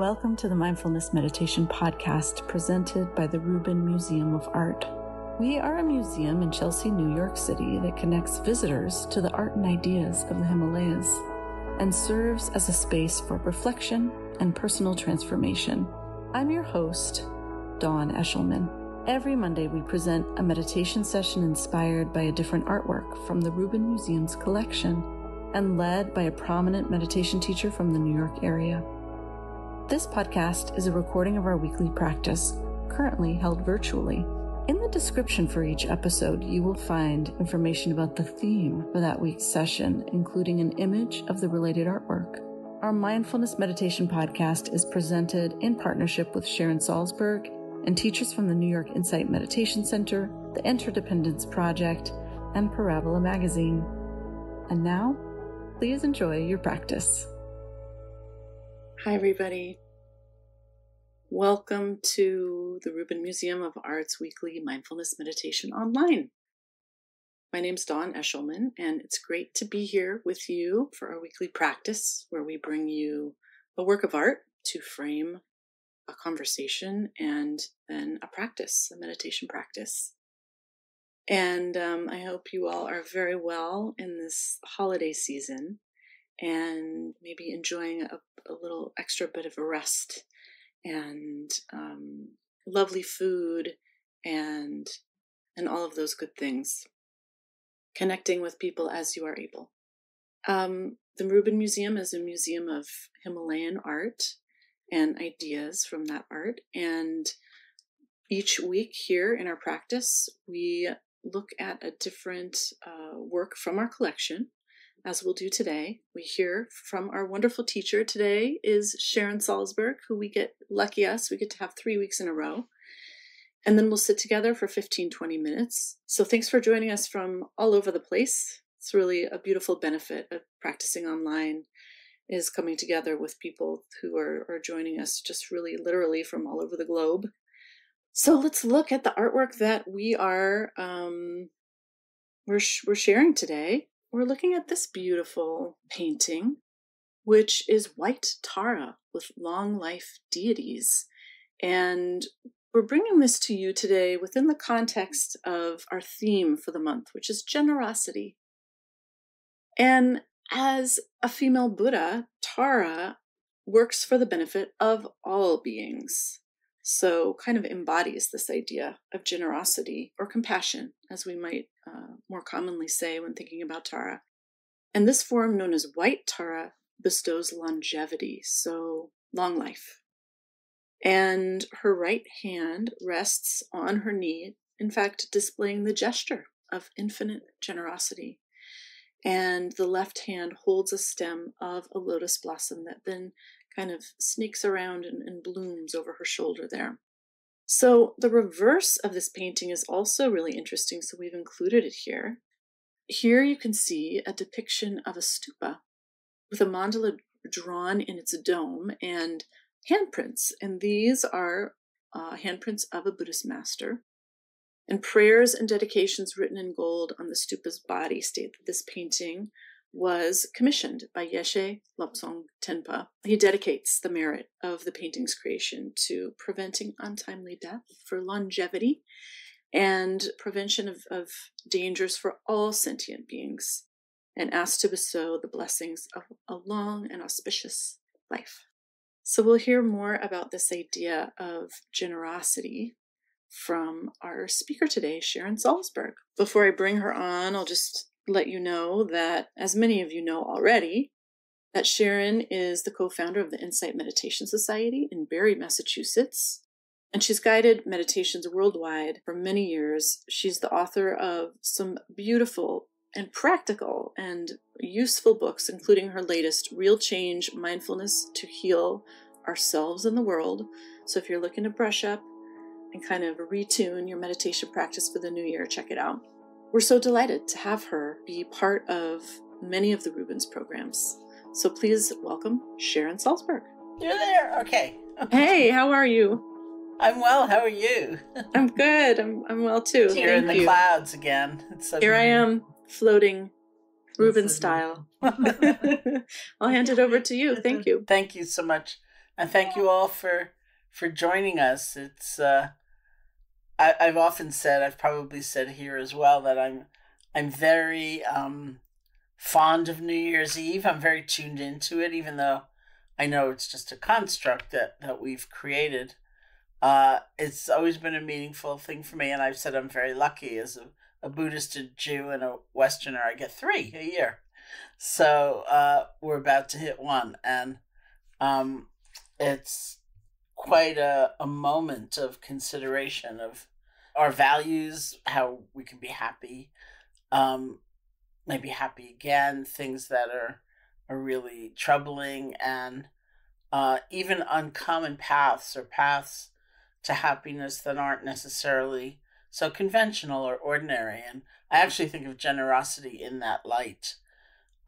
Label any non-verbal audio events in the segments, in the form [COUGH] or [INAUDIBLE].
Welcome to the Mindfulness Meditation Podcast presented by the Rubin Museum of Art. We are a museum in Chelsea, New York City that connects visitors to the art and ideas of the Himalayas and serves as a space for reflection and personal transformation. I'm your host, Dawn Eshelman. Every Monday, we present a meditation session inspired by a different artwork from the Rubin Museum's collection and led by a prominent meditation teacher from the New York area. This podcast is a recording of our weekly practice, currently held virtually. In the description for each episode, you will find information about the theme for that week's session, including an image of the related artwork. Our mindfulness meditation podcast is presented in partnership with Sharon Salzberg and teachers from the New York Insight Meditation Center, the Interdependence Project, and Parabola Magazine. And now, please enjoy your practice. Hi, everybody. Welcome to the Rubin Museum of Art's weekly mindfulness meditation online. My name's Dawn Eshelman, and it's great to be here with you for our weekly practice where we bring you a work of art to frame a conversation and then a practice, a meditation practice. And um, I hope you all are very well in this holiday season and maybe enjoying a, a little extra bit of a rest and um, lovely food and and all of those good things. Connecting with people as you are able. Um, the rubin museum is a museum of himalayan art and ideas from that art and each week here in our practice we look at a different uh, work from our collection as we'll do today. We hear from our wonderful teacher today is Sharon Salzberg, who we get, lucky us, we get to have three weeks in a row. And then we'll sit together for 15, 20 minutes. So thanks for joining us from all over the place. It's really a beautiful benefit of practicing online is coming together with people who are, are joining us just really literally from all over the globe. So let's look at the artwork that we are um, we're, we're sharing today we're looking at this beautiful painting, which is white Tara with long life deities. And we're bringing this to you today within the context of our theme for the month, which is generosity. And as a female Buddha, Tara works for the benefit of all beings. So, kind of embodies this idea of generosity or compassion, as we might uh, more commonly say when thinking about Tara. And this form, known as white Tara, bestows longevity, so long life. And her right hand rests on her knee, in fact, displaying the gesture of infinite generosity. And the left hand holds a stem of a lotus blossom that then kind of sneaks around and, and blooms over her shoulder there. So the reverse of this painting is also really interesting, so we've included it here. Here you can see a depiction of a stupa with a mandala drawn in its dome and handprints, and these are uh, handprints of a Buddhist master. And prayers and dedications written in gold on the stupa's body state that this painting was commissioned by Yeshe Lobsang Tenpa. He dedicates the merit of the painting's creation to preventing untimely death for longevity and prevention of, of dangers for all sentient beings, and asks to bestow the blessings of a long and auspicious life. So we'll hear more about this idea of generosity from our speaker today, Sharon Salzberg. Before I bring her on, I'll just let you know that, as many of you know already, that Sharon is the co-founder of the Insight Meditation Society in Barre, Massachusetts, and she's guided meditations worldwide for many years. She's the author of some beautiful and practical and useful books, including her latest, Real Change Mindfulness to Heal Ourselves and the World. So if you're looking to brush up and kind of retune your meditation practice for the new year, check it out. We're so delighted to have her be part of many of the Rubin's programs. So please welcome Sharon Salzberg. You're there. Okay. hey, how are you? I'm well. How are you? [LAUGHS] I'm good. I'm, I'm well too. You're Thank in the you. clouds again. Here I am floating Rubin style. [LAUGHS] I'll hand it over to you. Thank you. Thank you so much. And thank you all for for joining us. It's uh, I, I've often said, I've probably said here as well that I'm I'm very um, fond of New Year's Eve. I'm very tuned into it, even though I know it's just a construct that that we've created. Uh, it's always been a meaningful thing for me, and I've said I'm very lucky as a, a Buddhist, a Jew, and a Westerner. I get three a year, so uh, we're about to hit one, and um, it's quite a, a moment of consideration of our values, how we can be happy, um, maybe happy again, things that are are really troubling, and uh, even uncommon paths or paths to happiness that aren't necessarily so conventional or ordinary. And I actually think of generosity in that light.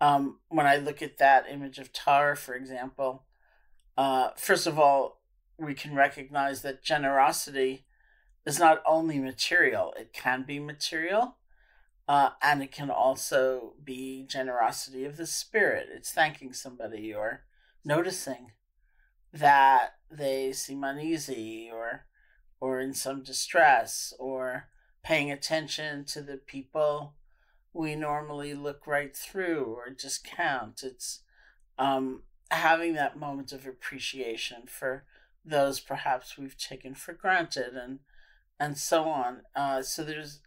Um, when I look at that image of Tar, for example, uh, first of all, we can recognize that generosity is not only material, it can be material, uh, and it can also be generosity of the spirit. It's thanking somebody or noticing that they seem uneasy or or in some distress or paying attention to the people we normally look right through or discount. It's um, having that moment of appreciation for those perhaps we've taken for granted and and so on. Uh, so there's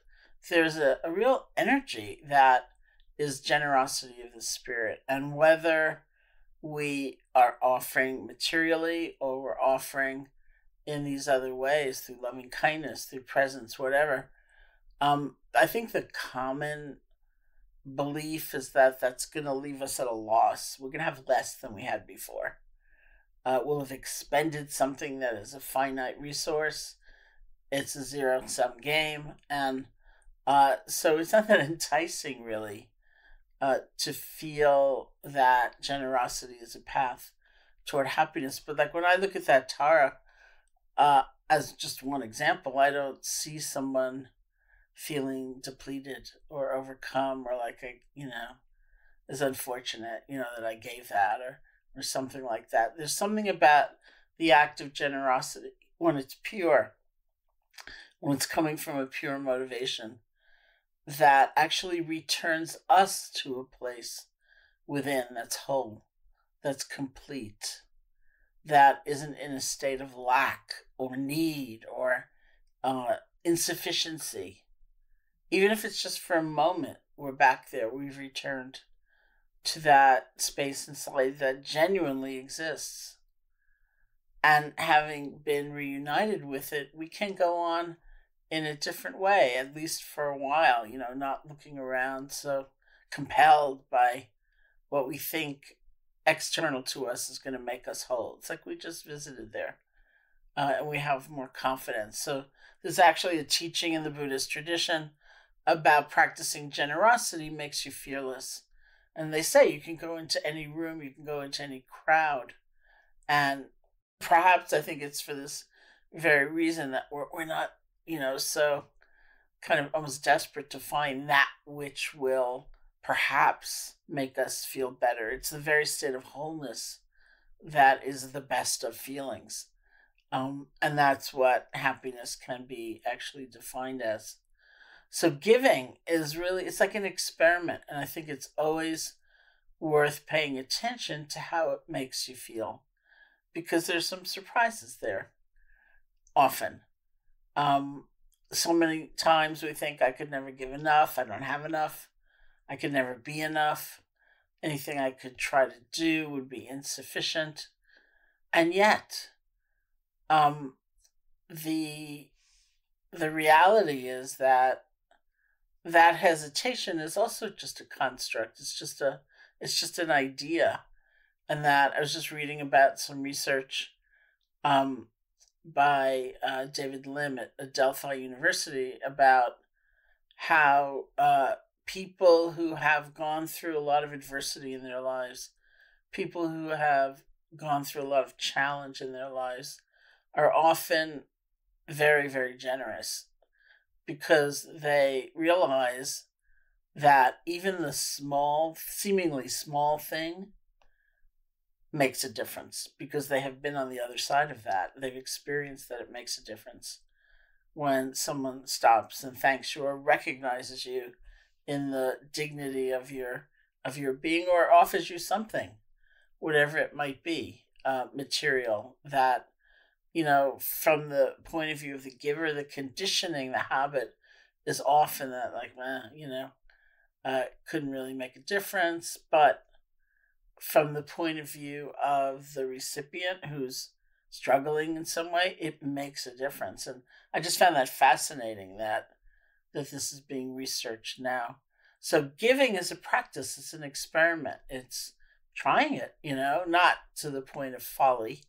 there's a, a real energy that is generosity of the spirit, and whether we are offering materially or we're offering in these other ways through loving kindness, through presence, whatever. Um, I think the common belief is that that's going to leave us at a loss. We're going to have less than we had before uh, will have expended something that is a finite resource. It's a zero sum game, and uh, so it's not that [LAUGHS] enticing, really, uh, to feel that generosity is a path toward happiness. But like when I look at that Tara, uh, as just one example, I don't see someone feeling depleted or overcome or like I, you know, is unfortunate, you know, that I gave that or or something like that. There's something about the act of generosity when it's pure, when it's coming from a pure motivation, that actually returns us to a place within that's whole, that's complete, that isn't in a state of lack or need or uh, insufficiency. Even if it's just for a moment, we're back there, we've returned to that space inside that genuinely exists. And having been reunited with it, we can go on in a different way, at least for a while, you know, not looking around so compelled by what we think external to us is going to make us whole. It's like we just visited there uh, and we have more confidence. So, there's actually a teaching in the Buddhist tradition about practicing generosity makes you fearless and they say you can go into any room, you can go into any crowd. And perhaps I think it's for this very reason that we're, we're not, you know, so kind of almost desperate to find that which will perhaps make us feel better. It's the very state of wholeness that is the best of feelings. Um, and that's what happiness can be actually defined as. So giving is really it's like an experiment and I think it's always worth paying attention to how it makes you feel because there's some surprises there often. Um, so many times we think I could never give enough, I don't have enough, I could never be enough. Anything I could try to do would be insufficient. And yet, um, the the reality is that that hesitation is also just a construct. It's just a it's just an idea. And that I was just reading about some research um, by uh, David Lim at Adelphi University about how uh, people who have gone through a lot of adversity in their lives, people who have gone through a lot of challenge in their lives, are often very, very generous because they realize that even the small, seemingly small thing makes a difference because they have been on the other side of that. They've experienced that it makes a difference when someone stops and thanks you or recognizes you in the dignity of your of your being or offers you something whatever it might be uh, material that you know from the point of view of the giver the conditioning the habit is often that like eh, you know uh, couldn't really make a difference but from the point of view of the recipient who's struggling in some way it makes a difference. And i just found that fascinating that that this is being researched now. So giving is a practice. It's an experiment. It's trying it you know not to the point of folly.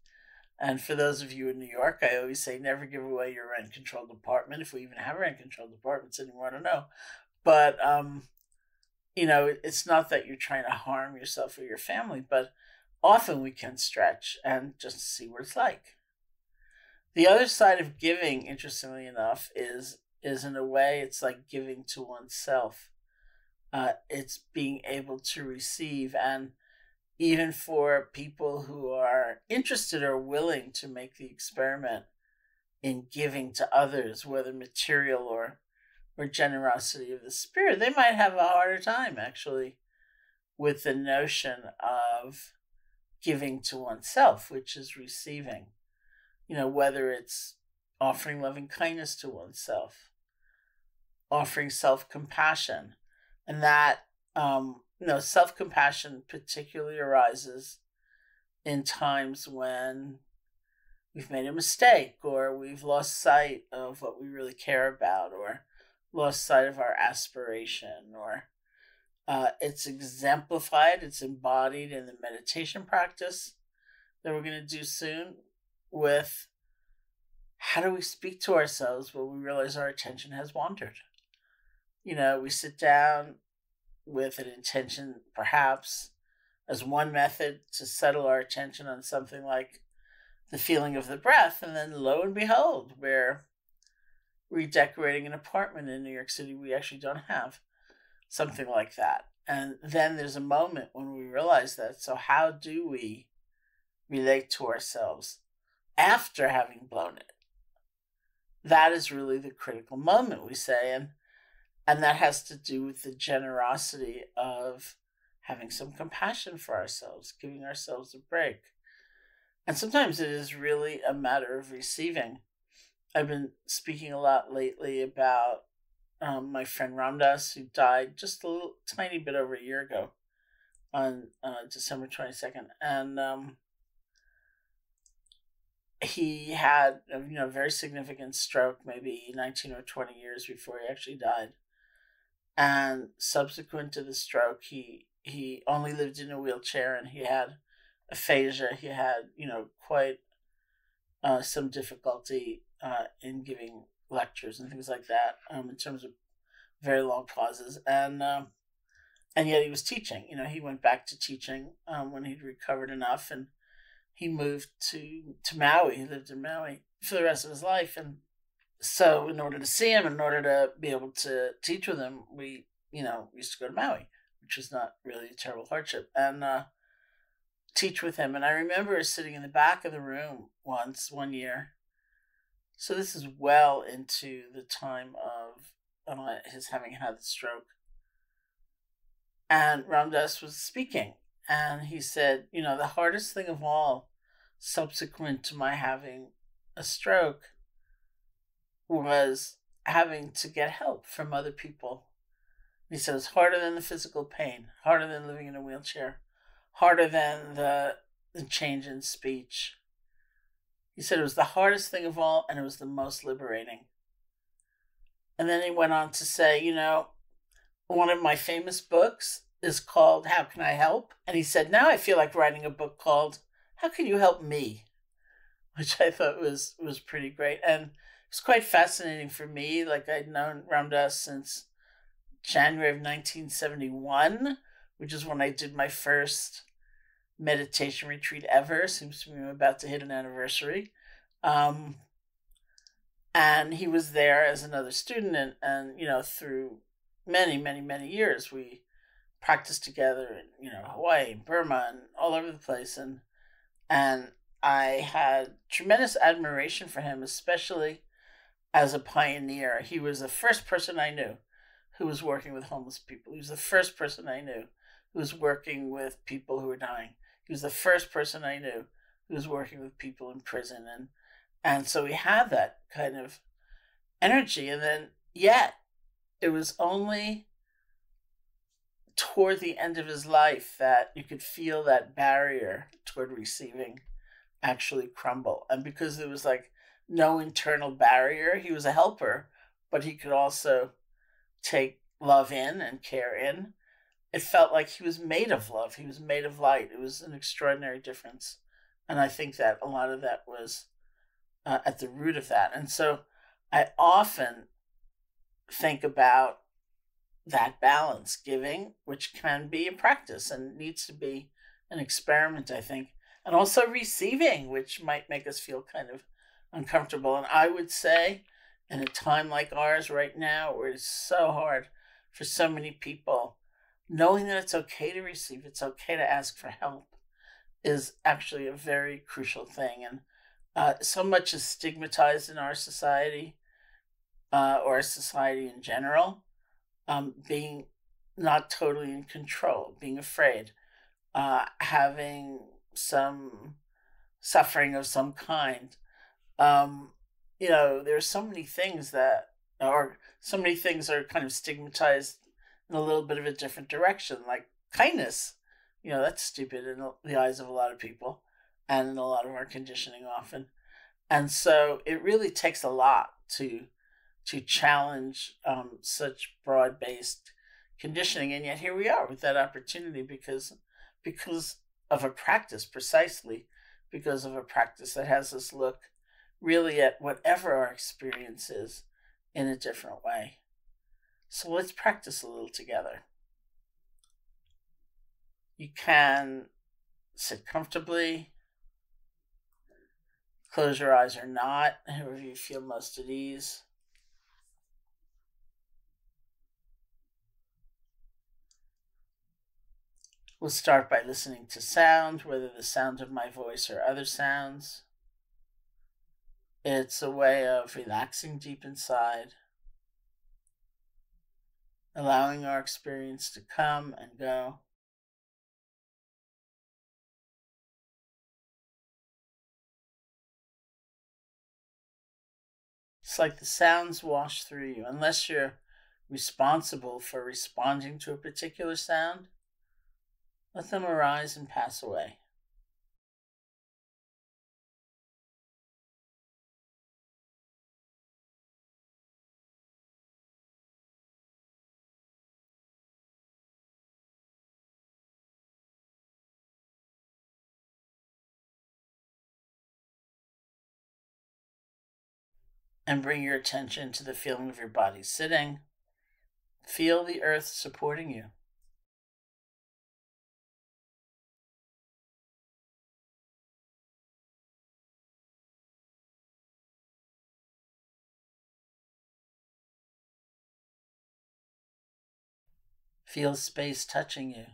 And for those of you in New York, I always say never give away your rent control department. If we even have rent control departments anymore, I don't know. But um, you know, it's not that you're trying to harm yourself or your family, but often we can stretch and just see what it's like. The other side of giving, interestingly enough, is is in a way it's like giving to oneself. Uh, it's being able to receive and even for people who are interested or willing to make the experiment in giving to others, whether material or or generosity of the spirit, they might have a harder time actually with the notion of giving to oneself, which is receiving. You know, whether it's offering loving kindness to oneself, offering self compassion, and that um, you know, self compassion particularly arises in times when we've made a mistake or we've lost sight of what we really care about or lost sight of our aspiration or uh, it's exemplified, it's embodied in the meditation practice that we're going to do soon with how do we speak to ourselves when we realize our attention has wandered? You know, we sit down with an intention, perhaps, as one method to settle our attention on something like the feeling of the breath. And then lo and behold, we're redecorating an apartment in New York City we actually don't have something like that. And then there's a moment when we realize that. So, how do we relate to ourselves after having blown it? That is really the critical moment, we say. And and that has to do with the generosity of having some compassion for ourselves, giving ourselves a break. And sometimes it is really a matter of receiving. I've been speaking a lot lately about um, my friend Ram Dass, who died just a little tiny bit over a year ago on uh, December 22nd. And um, he had a you know, very significant stroke, maybe 19 or 20 years before he actually died and subsequent to the stroke he he only lived in a wheelchair and he had aphasia he had you know quite uh, some difficulty uh, in giving lectures and things like that um, in terms of very long pauses and um, and yet he was teaching you know he went back to teaching um, when he'd recovered enough and he moved to to maui he lived in maui for the rest of his life and so in order to see him, in order to be able to teach with him, we you know used to go to Maui, which was not really a terrible hardship, and uh, teach with him. And I remember sitting in the back of the room once one year. So this is well into the time of uh, his having had the stroke. And Ram Dass was speaking, and he said, you know, the hardest thing of all, subsequent to my having a stroke was having to get help from other people. He says harder than the physical pain, harder than living in a wheelchair, harder than the, the change in speech. He said it was the hardest thing of all and it was the most liberating. And then he went on to say, you know, one of my famous books is called How Can I Help? And he said, now I feel like writing a book called How Can You Help Me? [LAUGHS] Which I thought was was pretty great. And it's quite fascinating for me. Like I'd known Ram Dass since January of 1971, which is when I did my first meditation retreat ever. Seems to me I'm about to hit an anniversary. Um, and he was there as another student, and, and you know through many, many, many years we practiced together in you know Hawaii, Burma, and all over the place, and and I had tremendous admiration for him, especially as a pioneer. He was the first person I knew who was working with homeless people. He was the first person I knew who was working with people who were dying. He was the first person I knew who was working with people in prison, and and so he had that kind of energy. And then yet, it was only toward the end of his life that you could feel that barrier toward receiving actually crumble. And because there was like no internal barrier, he was a helper, but he could also take love in and care in. It felt like he was made of love. He was made of light. It was an extraordinary difference. And I think that a lot of that was uh, at the root of that. And so I often think about that balance giving, which can be a practice and needs to be an experiment, I think, and also receiving, which might make us feel kind of uncomfortable. And I would say, in a time like ours right now, where it's so hard for so many people, knowing that it's okay to receive, it's okay to ask for help, is actually a very crucial thing. And uh, so much is stigmatized in our society, uh, or society in general um, being not totally in control, being afraid, uh, having some suffering of some kind. Um, you know, there's so many things that, or so many things are kind of stigmatized in a little bit of a different direction, like kindness. You know, that's stupid in the eyes of a lot of people and in a lot of our conditioning often. And so it really takes a lot to to challenge um, such broad based conditioning. And yet here we are with that opportunity because because of a practice, precisely because of a practice that has us look really at whatever our experience is in a different way. So let's practice a little together. You can sit comfortably, close your eyes or not, however you feel most at ease. We'll start by listening to sound, whether the sound of my voice or other sounds. It's a way of relaxing deep inside, allowing our experience to come and go. It's like the sounds wash through you, unless you're responsible for responding to a particular sound let them arise and pass away. And bring your attention to the feeling of your body sitting. Feel the earth supporting you. Feel space touching you.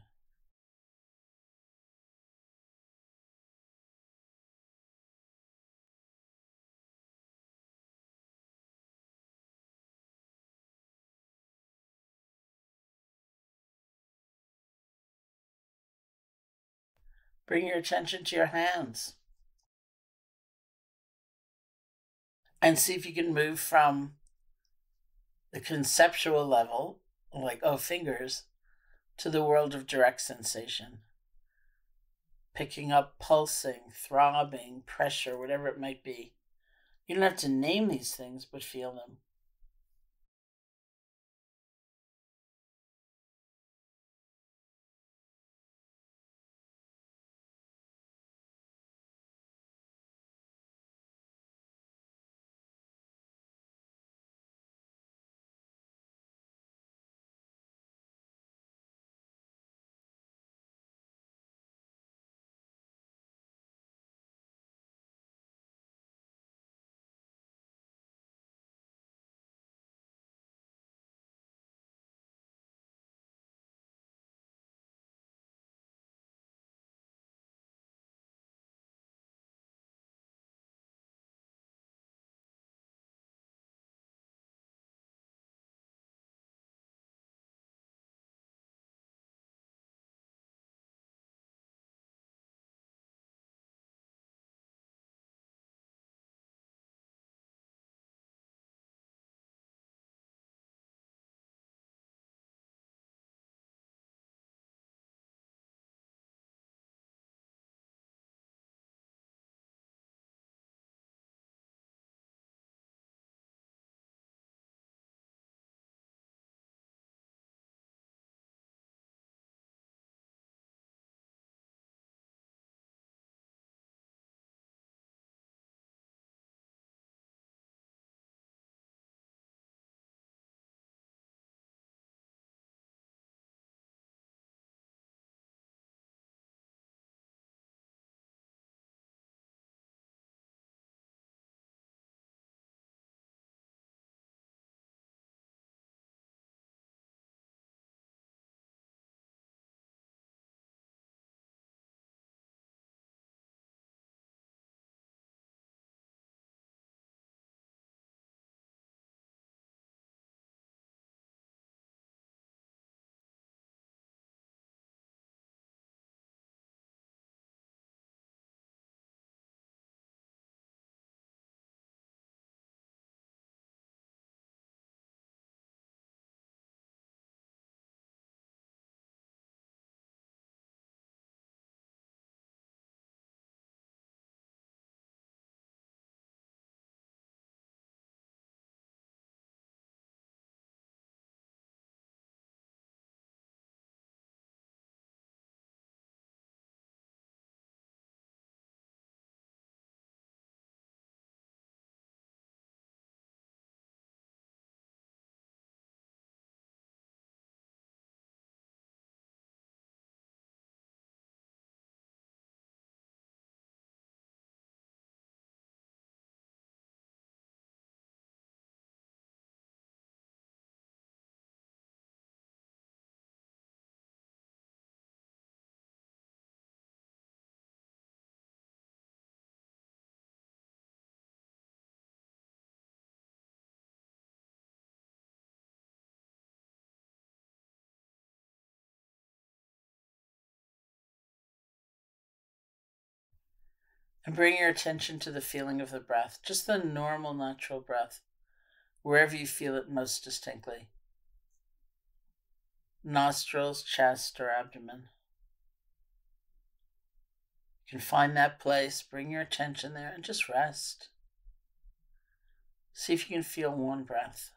Bring your attention to your hands. And see if you can move from the conceptual level, like, oh, fingers, to the world of direct sensation. Picking up pulsing, throbbing, pressure, whatever it might be. You don't have to name these things, but feel them. And bring your attention to the feeling of the breath, just the normal, natural breath, wherever you feel it most distinctly nostrils, chest, or abdomen. You can find that place, bring your attention there, and just rest. See if you can feel one breath.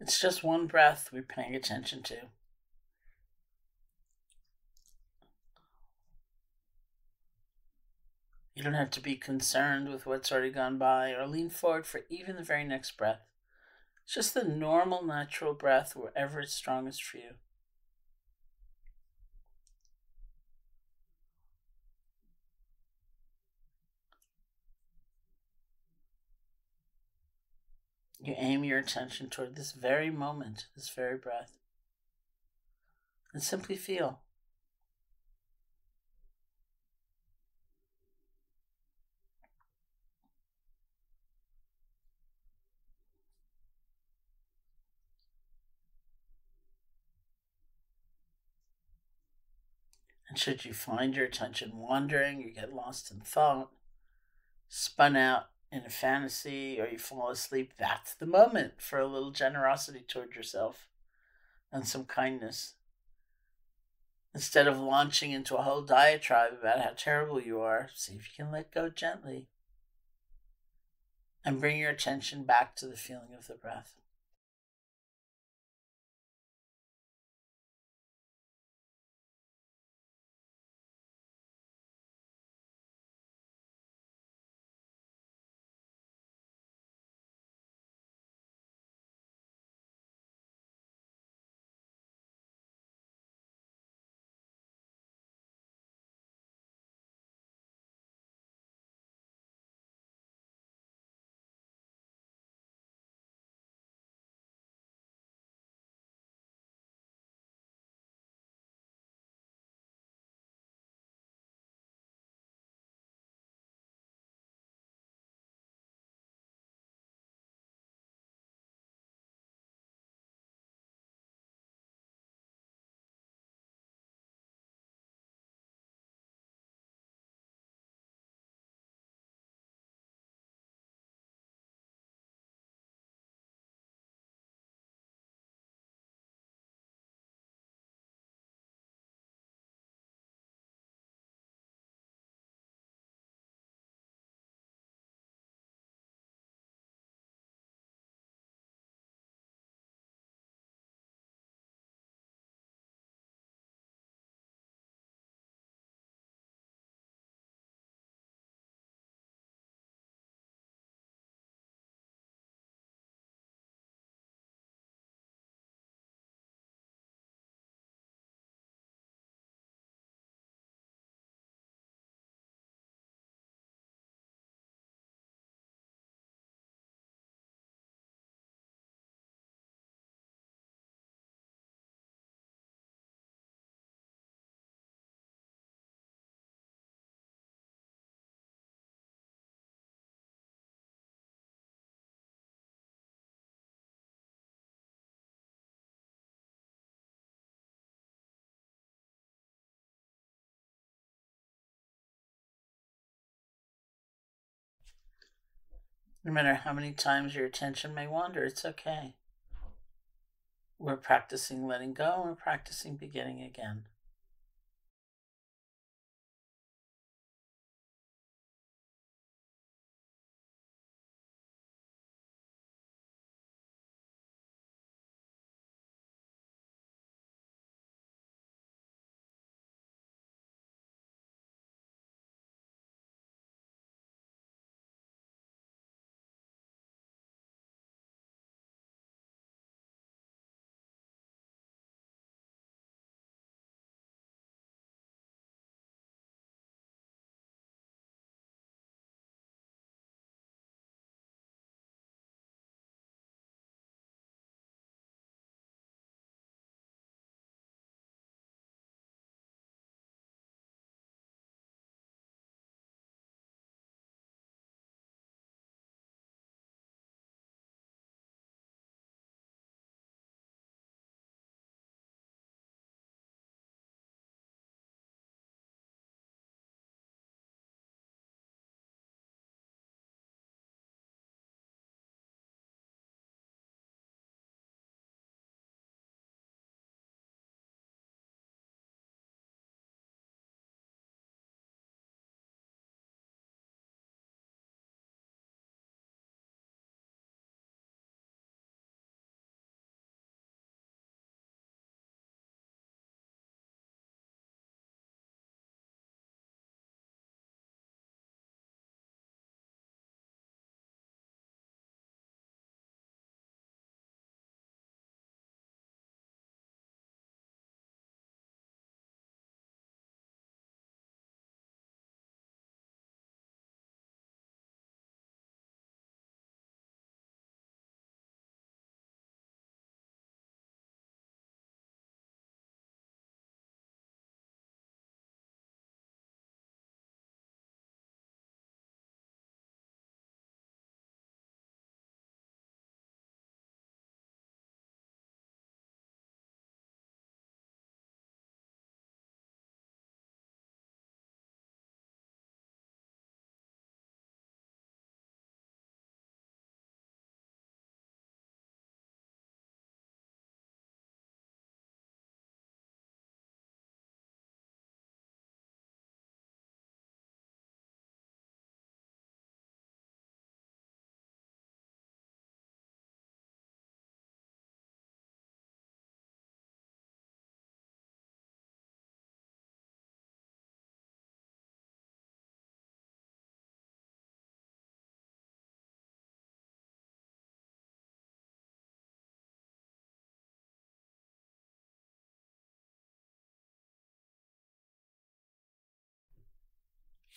It's just one breath we're paying attention to. You don't have to be concerned with what's already gone by or lean forward for even the very next breath. It's just the normal, natural breath wherever it's strongest for you. You aim your attention toward this very moment, this very breath, and simply feel. And should you find your attention wandering, you get lost in thought, spun out in a fantasy, or you fall asleep, that's the moment for a little generosity toward yourself and some kindness. Instead of launching into a whole diatribe about how terrible you are, see if you can let go gently and bring your attention back to the feeling of the breath. No matter how many times your attention may wander, it's okay. We're practicing letting go, we're practicing beginning again.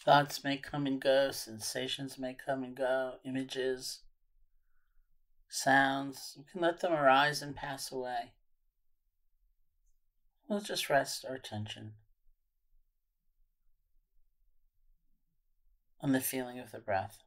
Thoughts may come and go, sensations may come and go, images, sounds. We can let them arise and pass away. We'll just rest our attention on the feeling of the breath.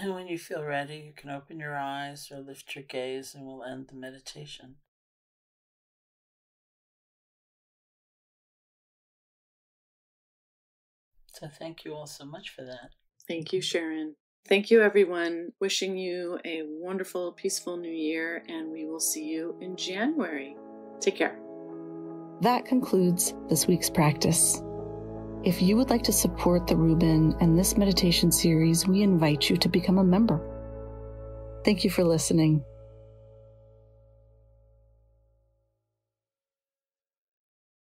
And [LAUGHS] when you feel ready, you can open your eyes or lift your gaze and we'll end the meditation. So thank you all so much for that. Thank you, Sharon. Thank you, everyone. Wishing you a wonderful, peaceful new year, and we will see you in January. Take care. That concludes this week's practice. If you would like to support the Rubin and this meditation series, we invite you to become a member. Thank you for listening.